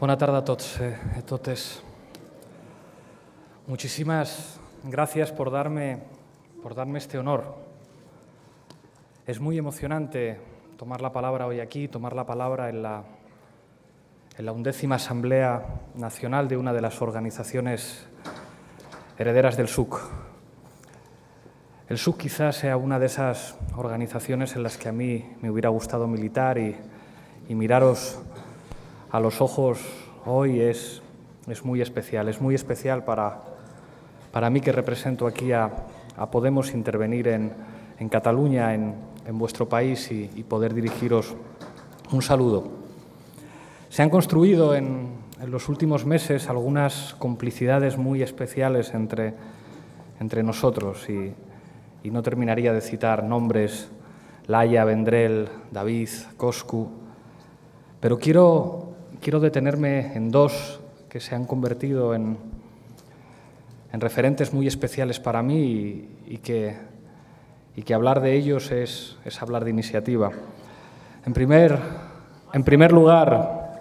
Buenas tardes a todos eh, totes. Muchísimas gracias por darme, por darme este honor. Es muy emocionante tomar la palabra hoy aquí, tomar la palabra en la, en la undécima Asamblea Nacional de una de las organizaciones herederas del SUC. El SUC quizás sea una de esas organizaciones en las que a mí me hubiera gustado militar y miraros a los ojos hoy es, es muy especial. Es muy especial para, para mí que represento aquí a, a Podemos intervenir en, en Cataluña, en, en, vuestro país y, y, poder dirigiros un saludo. Se han construido en, en los últimos meses algunas complicidades muy especiales entre, entre nosotros y, y no terminaría de citar nombres, Laia, Vendrell, David, Coscu, pero quiero quiero detenerme en dos que se han convertido en, en referentes muy especiales para mí y, que, hablar de ellos es, hablar de iniciativa. En primer, lugar,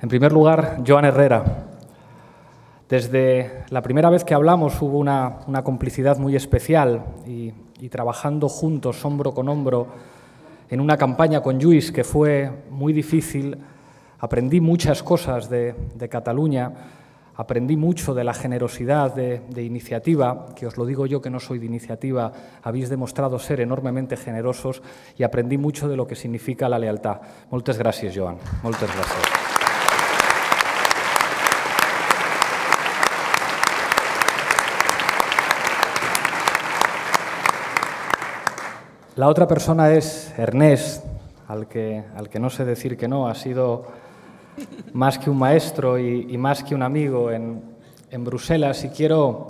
en primer lugar, Joan Herrera. Desde la primera vez que hablamos hubo una, complicidad muy especial y, trabajando juntos, hombro con hombro, en una campaña con Lluís que fue muy difícil, Aprendí muchas cosas de, Cataluña, aprendí mucho de la generosidad de, iniciativa, que os lo digo yo que no soy de iniciativa, habéis demostrado ser enormemente generosos y aprendí mucho de lo que significa la lealtad. Moltes gràcies, Joan. Moltes gràcies. La otra persona es Ernest, al que, al que no sé decir que no, ha sido más que un maestro y, más que un amigo en, en, Bruselas y quiero,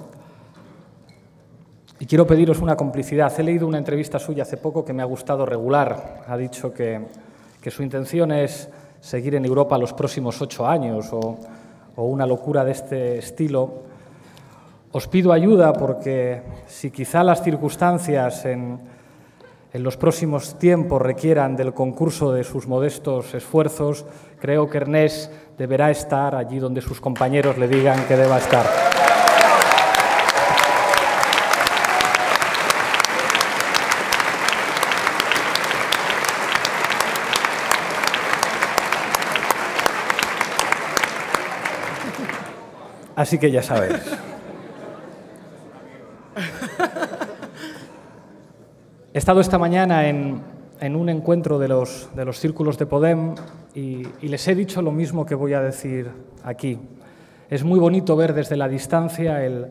y quiero pediros una complicidad. He leído una entrevista suya hace poco que me ha gustado regular. Ha dicho que, que su intención es seguir en Europa los próximos ocho años o, o una locura de este estilo. Os pido ayuda porque si quizá las circunstancias en, en los próximos tiempos requieran del concurso de sus modestos esfuerzos, creo que Ernest deberá estar allí donde sus compañeros le digan que deba estar. Así que ya sabéis. Estado esta mañana en, en un encuentro de los, de los, círculos de Podem y, y, les he dicho lo mismo que voy a decir aquí. Es muy bonito ver desde la distancia el,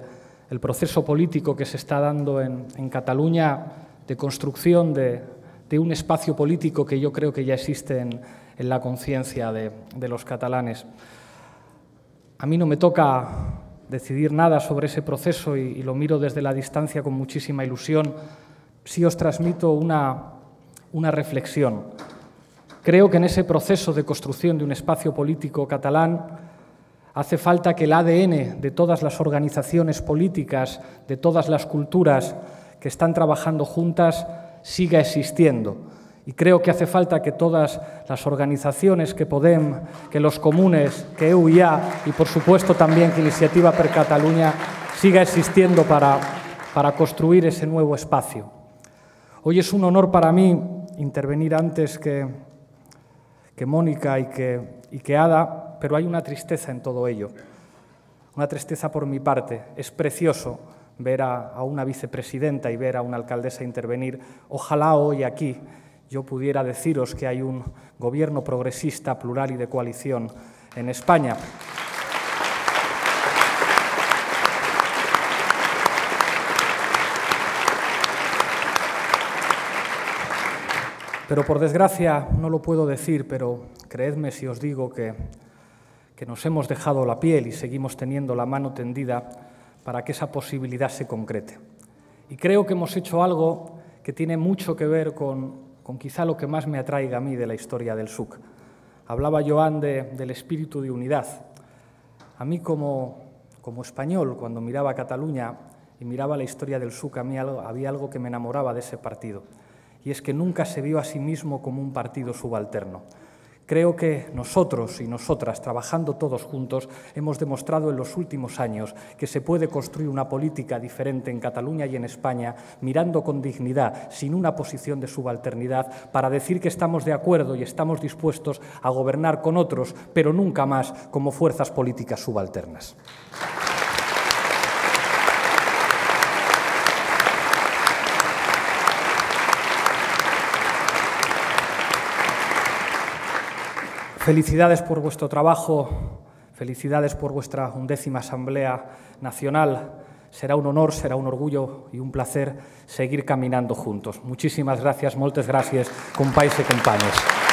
el proceso político que se está dando en, en Cataluña de construcción de, de, un espacio político que yo creo que ya existe en, en la conciencia de, de los catalanes. A mí no me toca decidir nada sobre ese proceso y, y lo miro desde la distancia con muchísima ilusión sí os transmito una, una reflexión. Creo que en ese proceso de construcción de un espacio político catalán hace falta que el ADN de todas las organizaciones políticas, de todas las culturas que están trabajando juntas, siga existiendo. Y creo que hace falta que todas las organizaciones, que Podem, que los comunes, que EUIA y por supuesto también que Iniciativa per Cataluña siga existiendo para, para construir ese nuevo espacio. Hoy es un honor para mí intervenir antes que, Mónica y que, y que Ada, pero hay una tristeza en todo ello. Una tristeza por mi parte. Es precioso ver a, a una vicepresidenta y ver a una alcaldesa intervenir. Ojalá hoy aquí yo pudiera deciros que hay un gobierno progresista, plural y de coalición en España. Pero por desgracia no lo puedo decir, pero creedme si os digo que, que nos hemos dejado la piel y seguimos teniendo la mano tendida para que esa posibilidad se concrete. Y creo que hemos hecho algo que tiene mucho que ver con, con quizá lo que más me atraiga a mí de la historia del SUC. Hablaba Joan de, del espíritu de unidad. A mí como, como español, cuando miraba a Cataluña y miraba la historia del SUC, a mí había algo que me enamoraba de ese partido y es que nunca se vio a sí mismo como un partido subalterno. Creo que nosotros y nosotras, trabajando todos juntos, hemos demostrado en los últimos años que se puede construir una política diferente en Cataluña y en España, mirando con dignidad, sin una posición de subalternidad, para decir que estamos de acuerdo y estamos dispuestos a gobernar con otros, pero nunca más como fuerzas políticas subalternas. Felicidades por vuestro trabajo, felicidades por vuestra undécima Asamblea Nacional. Será un honor, será un orgullo y un placer seguir caminando juntos. Muchísimas gracias, moltes gracias, compáis y compañeros.